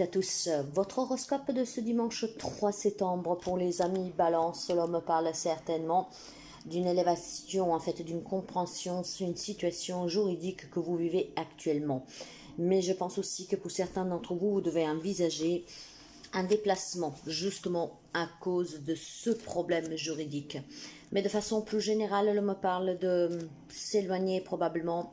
à tous. Votre horoscope de ce dimanche 3 septembre pour les amis balance, l'homme parle certainement d'une élévation, en fait d'une compréhension sur une situation juridique que vous vivez actuellement. Mais je pense aussi que pour certains d'entre vous, vous devez envisager un déplacement justement à cause de ce problème juridique. Mais de façon plus générale, l'homme parle de s'éloigner probablement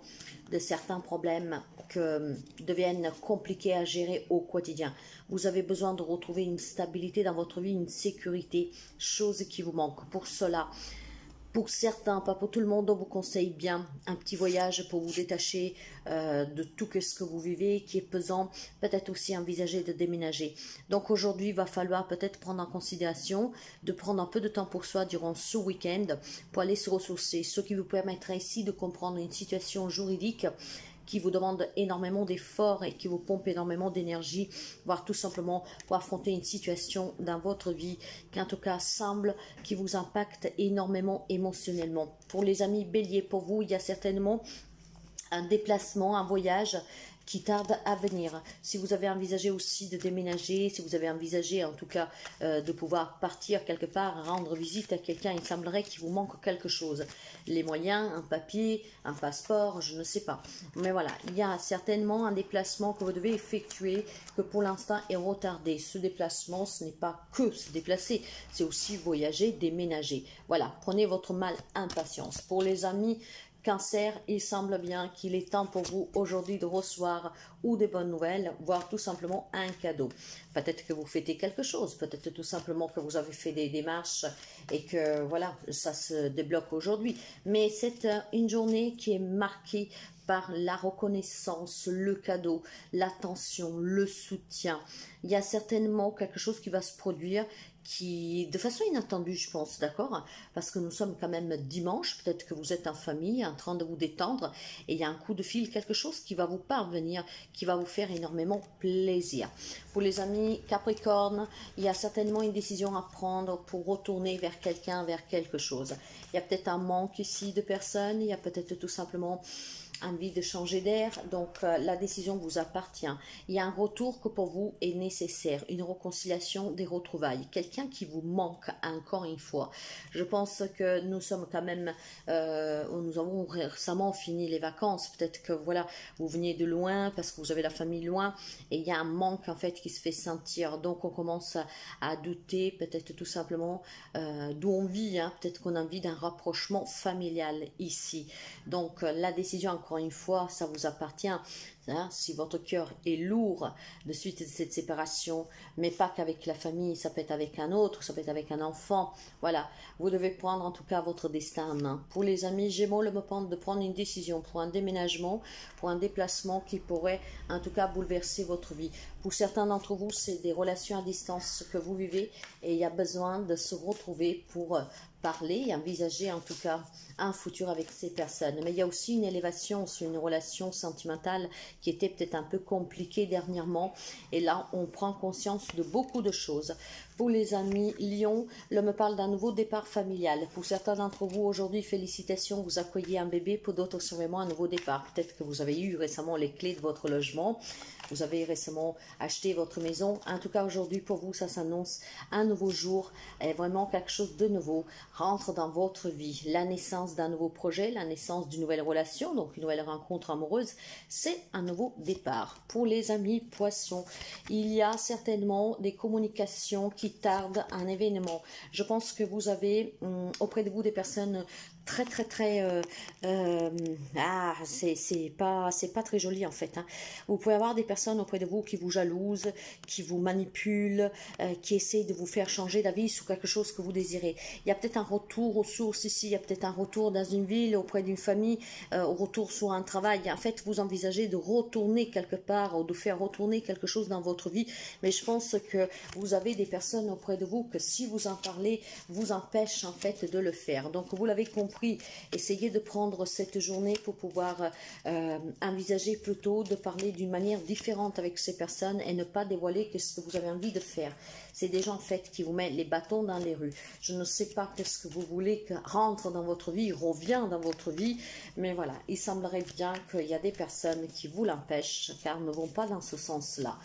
de certains problèmes que deviennent compliqués à gérer au quotidien. Vous avez besoin de retrouver une stabilité dans votre vie, une sécurité, chose qui vous manque. Pour cela, pour certains, pas pour tout le monde, on vous conseille bien un petit voyage pour vous détacher euh, de tout ce que vous vivez qui est pesant. Peut-être aussi envisager de déménager. Donc aujourd'hui, il va falloir peut-être prendre en considération de prendre un peu de temps pour soi durant ce week-end pour aller se ressourcer, ce qui vous permettra ici de comprendre une situation juridique qui vous demande énormément d'efforts et qui vous pompe énormément d'énergie, voire tout simplement pour affronter une situation dans votre vie qui en tout cas semble qui vous impacte énormément émotionnellement. Pour les amis béliers, pour vous, il y a certainement un déplacement, un voyage qui tarde à venir. Si vous avez envisagé aussi de déménager, si vous avez envisagé en tout cas euh, de pouvoir partir quelque part, rendre visite à quelqu'un, il semblerait qu'il vous manque quelque chose. Les moyens, un papier, un passeport, je ne sais pas. Mais voilà, il y a certainement un déplacement que vous devez effectuer que pour l'instant est retardé. Ce déplacement, ce n'est pas que se déplacer, c'est aussi voyager, déménager. Voilà, prenez votre mal impatience. Pour les amis Cancer, il semble bien qu'il est temps pour vous aujourd'hui de recevoir ou des bonnes nouvelles, voire tout simplement un cadeau. Peut-être que vous fêtez quelque chose, peut-être tout simplement que vous avez fait des démarches et que voilà, ça se débloque aujourd'hui. Mais c'est euh, une journée qui est marquée par la reconnaissance, le cadeau, l'attention, le soutien. Il y a certainement quelque chose qui va se produire qui, de façon inattendue, je pense, d'accord? Parce que nous sommes quand même dimanche, peut-être que vous êtes en famille, en train de vous détendre, et il y a un coup de fil, quelque chose qui va vous parvenir, qui va vous faire énormément plaisir. Pour les amis Capricorne, il y a certainement une décision à prendre pour retourner vers quelqu'un, vers quelque chose. Il y a peut-être un manque ici de personnes, il y a peut-être tout simplement envie de changer d'air, donc euh, la décision vous appartient. Il y a un retour que pour vous est nécessaire, une réconciliation des retrouvailles, quelqu'un qui vous manque encore une fois. Je pense que nous sommes quand même, euh, nous avons récemment fini les vacances, peut-être que voilà, vous venez de loin parce que vous avez la famille loin et il y a un manque en fait qui se fait sentir, donc on commence à, douter peut-être tout simplement euh, d'où on vit, hein. peut-être qu'on a envie d'un rapprochement familial ici. Donc la décision encore une fois, ça vous appartient. Hein, si votre cœur est lourd de suite de cette séparation, mais pas qu'avec la famille, ça peut être avec un autre, ça peut être avec un enfant. Voilà, vous devez prendre en tout cas votre destin en main. Pour les amis Gémeaux, le moment de prendre une décision pour un déménagement, pour un déplacement qui pourrait en tout cas bouleverser votre vie. Pour certains d'entre vous, c'est des relations à distance que vous vivez et il y a besoin de se retrouver pour euh, parler et envisager en tout cas un futur avec ces personnes. Mais il y a aussi une élévation sur une relation sentimentale qui était peut-être un peu compliquée dernièrement. Et là, on prend conscience de beaucoup de choses. Pour les amis Lyon, l'homme parle d'un nouveau départ familial. Pour certains d'entre vous, aujourd'hui, félicitations, vous accueillez un bébé. Pour d'autres, c'est vraiment un nouveau départ. Peut-être que vous avez eu récemment les clés de votre logement. Vous avez récemment acheté votre maison. En tout cas, aujourd'hui, pour vous, ça s'annonce un nouveau jour. Et vraiment quelque chose de nouveau rentre dans votre vie. La naissance d'un nouveau projet, la naissance d'une nouvelle relation, donc une nouvelle rencontre amoureuse, c'est un nouveau départ. Pour les amis poissons, il y a certainement des communications qui tarde un événement. Je pense que vous avez hum, auprès de vous des personnes très très très euh, euh, ah c'est pas c'est pas très joli en fait hein. vous pouvez avoir des personnes auprès de vous qui vous jalousent qui vous manipulent euh, qui essaient de vous faire changer d'avis sur quelque chose que vous désirez. Il y a peut-être un retour aux sources ici il y a peut-être un retour dans une ville auprès d'une famille au retour sur un travail. En fait vous envisagez de retourner quelque part ou de faire retourner quelque chose dans votre vie. Mais je pense que vous avez des personnes auprès de vous que si vous en parlez vous empêchent en fait de le faire. Donc vous l'avez compris essayez de prendre cette journée pour pouvoir euh, envisager plutôt de parler d'une manière différente avec ces personnes et ne pas dévoiler ce que vous avez envie de faire. C'est des gens qui vous mettent les bâtons dans les rues. Je ne sais pas qu'est-ce que vous voulez que rentre dans votre vie, revient dans votre vie, mais voilà, il semblerait bien qu'il y a des personnes qui vous l'empêchent car ne vont pas dans ce sens-là.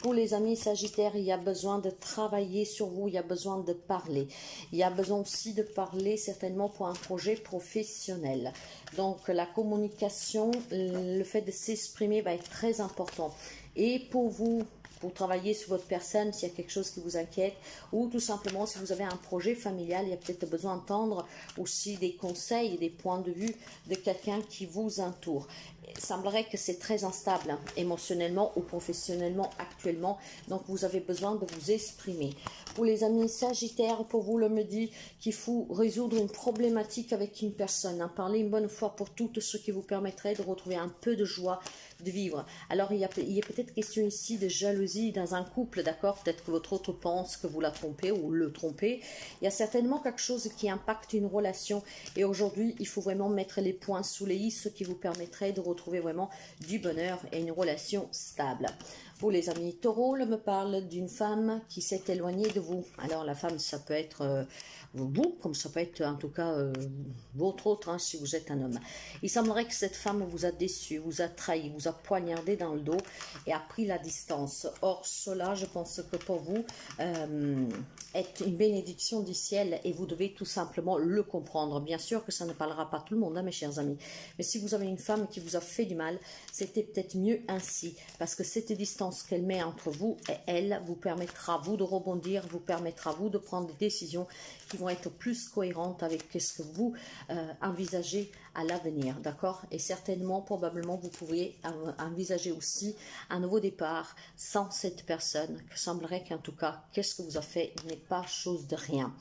Pour les amis Sagittaires, il y a besoin de travailler sur vous, il y a besoin de parler. Il y a besoin aussi de parler certainement pour un projet professionnel. Donc la communication, le fait de s'exprimer va être très important. Et pour vous, pour travailler sur votre personne s'il y a quelque chose qui vous inquiète ou tout simplement si vous avez un projet familial, il y a peut-être besoin d'entendre aussi des conseils et des points de vue de quelqu'un qui vous entoure. Il semblerait que c'est très instable hein, émotionnellement ou professionnellement actuellement, donc vous avez besoin de vous exprimer. Pour les amis sagittaires, pour vous le dit qu'il faut résoudre une problématique avec une personne, hein, parler une bonne fois pour toutes, ce qui vous permettrait de retrouver un peu de joie de vivre. Alors, il y a, peut-être question ici de jalousie dans un couple, d'accord? Peut-être que votre autre pense que vous la trompez ou le trompez. Il y a certainement quelque chose qui impacte une relation. Et aujourd'hui, il faut vraiment mettre les points sous les i, ce qui vous permettrait de retrouver vraiment du bonheur et une relation stable. Pour les amis taureaux, me parle d'une femme qui s'est éloignée de vous. Alors, la femme, ça peut être... Euh, vous, comme ça peut être en tout cas euh, votre autre, hein, si vous êtes un homme. Il semblerait que cette femme vous a déçu, vous a trahi, vous a poignardé dans le dos et a pris la distance. Or, cela, je pense que pour vous, euh, est une bénédiction du ciel et vous devez tout simplement le comprendre. Bien sûr que ça ne parlera pas tout le monde, hein, mes chers amis. Mais si vous avez une femme qui vous a fait du mal, c'était peut-être mieux ainsi. Parce que cette distance qu'elle met entre vous et elle vous permettra, vous, de rebondir, vous permettra, vous, de prendre des décisions qui vont être plus cohérentes avec ce que vous euh, envisagez à l'avenir, d'accord? Et certainement, probablement, vous pourriez envisager aussi un nouveau départ sans cette personne, que semblerait qu'en tout cas, qu'est-ce que vous a fait n'est pas chose de rien.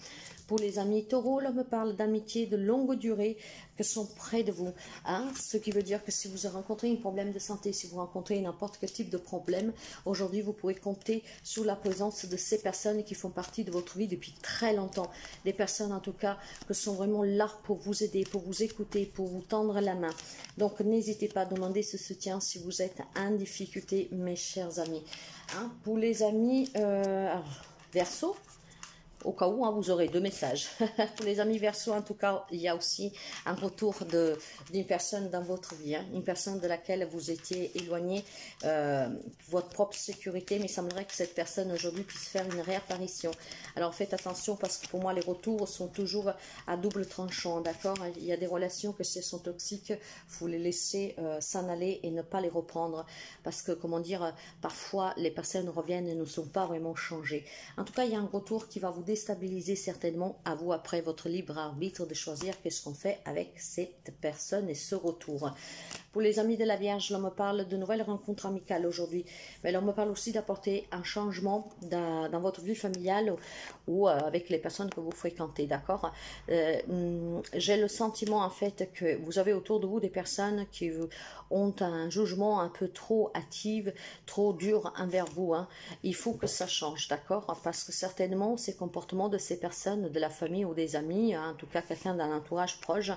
Pour les amis taureaux, l'homme parle d'amitié de longue durée que sont près de vous. Hein? Ce qui veut dire que si vous rencontrez un problème de santé, si vous rencontrez n'importe quel type de problème, aujourd'hui vous pourrez compter sur la présence de ces personnes qui font partie de votre vie depuis très longtemps. Des personnes en tout cas qui sont vraiment là pour vous aider, pour vous écouter, pour vous tendre la main. Donc n'hésitez pas à demander ce soutien si vous êtes en difficulté, mes chers amis. Hein? Pour les amis euh, verso, au cas où hein, vous aurez deux messages. Pour les amis verso, en tout cas, il y a aussi un retour d'une personne dans votre vie, hein. une personne de laquelle vous étiez éloigné, euh, votre propre sécurité, mais il semblerait que cette personne aujourd'hui puisse faire une réapparition. Alors faites attention parce que pour moi, les retours sont toujours à double tranchant, d'accord? Il y a des relations que si elles sont toxiques, faut les laisser euh, s'en aller et ne pas les reprendre parce que, comment dire, parfois les personnes reviennent et ne sont pas vraiment changées. En tout cas, il y a un retour qui va vous déstabiliser certainement à vous après votre libre arbitre de choisir qu'est-ce qu'on fait avec cette personne et ce retour. Pour les amis de la Vierge, l'on me parle de nouvelles rencontres amicales aujourd'hui, mais l'on me parle aussi d'apporter un changement dans, votre vie familiale ou, euh, avec les personnes que vous fréquentez, d'accord? Euh, J'ai le sentiment en fait que vous avez autour de vous des personnes qui ont un jugement un peu trop hâtive, trop dur envers vous. Hein. Il faut que ça change, d'accord? Parce que certainement ces comportements de ces personnes, de la famille ou des amis, hein, en tout cas quelqu'un d'un entourage proche,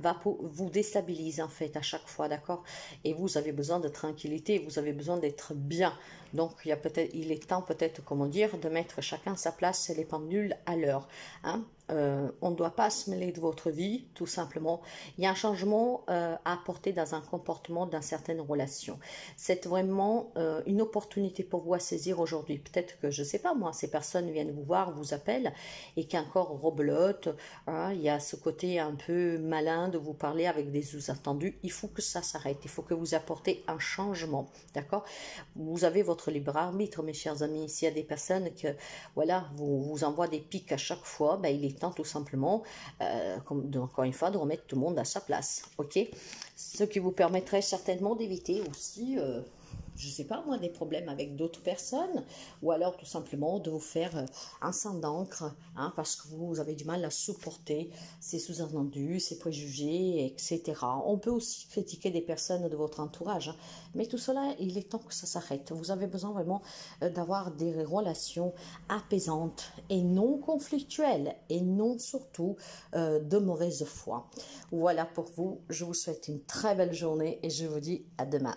va vous déstabiliser en fait à chaque fois, d'accord Et vous avez besoin de tranquillité, vous avez besoin d'être bien. Donc il, est temps peut-être, comment dire, de mettre chacun sa place et les pendules à l'heure. Hein euh, on ne doit pas se mêler de votre vie, tout simplement. Il y a un changement euh, à apporter dans un comportement, dans certaines relations. C'est vraiment euh, une opportunité pour vous à saisir aujourd'hui. Peut-être que, je ne sais pas moi, ces personnes viennent vous voir, vous appellent, et qu'encore rebelote, hein, il y a ce côté un peu malin de vous parler avec des sous-attendus. Il faut que ça s'arrête. Il faut que vous apportez un changement, d'accord? Vous avez votre libre arbitre, mes chers amis. S'il y a des personnes que, voilà, vous, vous envoient des pics à chaque fois, ben, il est tout simplement, euh, encore une fois, de remettre tout le monde à sa place. Ok? Ce qui vous permettrait certainement d'éviter aussi... Euh, je sais pas moi, des problèmes avec d'autres personnes, ou alors tout simplement de vous faire euh, un sang d'encre, hein, parce que vous avez du mal à supporter ces sous-entendus, ces préjugés, etc. On peut aussi critiquer des personnes de votre entourage, hein. mais tout cela, il est temps que ça s'arrête. Vous avez besoin vraiment euh, d'avoir des relations apaisantes et non conflictuelles, et non surtout euh, de mauvaise foi. Voilà pour vous, je vous souhaite une très belle journée et je vous dis à demain.